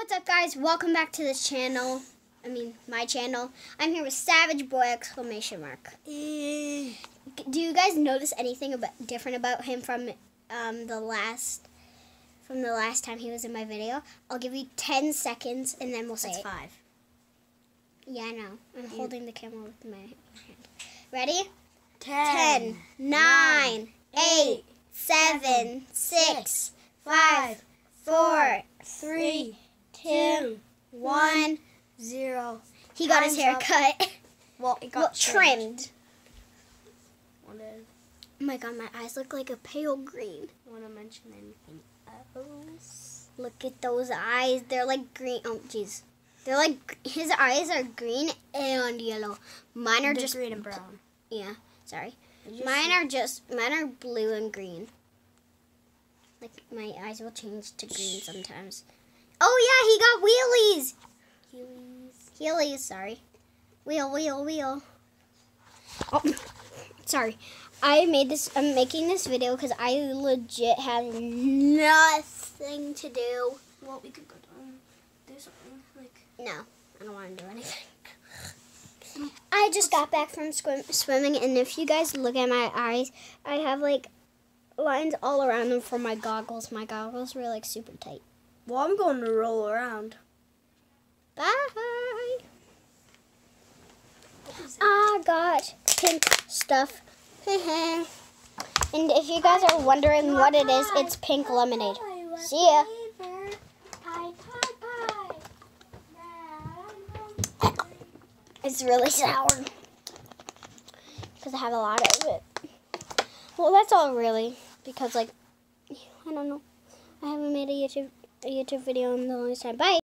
What's up guys? Welcome back to this channel. I mean, my channel. I'm here with Savage Boy exclamation mark. Eh. Do you guys notice anything about different about him from um, the last from the last time he was in my video? I'll give you 10 seconds and then we'll say That's it. five. Yeah, I know. I'm holding the camera with my hand. Ready? Ten, 10, 9, 8, 7, 6, 5, 4, 3, 2, 1. He got his hair Time's cut. Well, it got Well, trimmed. Oh my god, my eyes look like a pale green. want to mention anything else? Look at those eyes. They're like green. Oh, jeez. They're like, his eyes are green and yellow. Mine are They're just, green and brown. yeah, sorry. Mine are just, mine are blue and green. Like, my eyes will change to green sometimes. Oh, yeah, he wheelies. Heelys. Heelys, sorry. Wheel, wheel, wheel. Oh, sorry. I made this, I'm making this video because I legit have nothing to do. Well, we could go down. Do something like. No, I don't want to do anything. I just got back from swim- swimming, and if you guys look at my eyes, I have like lines all around them from my goggles. My goggles were like super tight. Well, I'm going to roll around. Bye. I got pink stuff. and if you guys are wondering what it is, it's pink lemonade. See ya. It's really sour because I have a lot of it. Well, that's all really because like I don't know. I haven't made a YouTube a YouTube video in the longest time. Bye.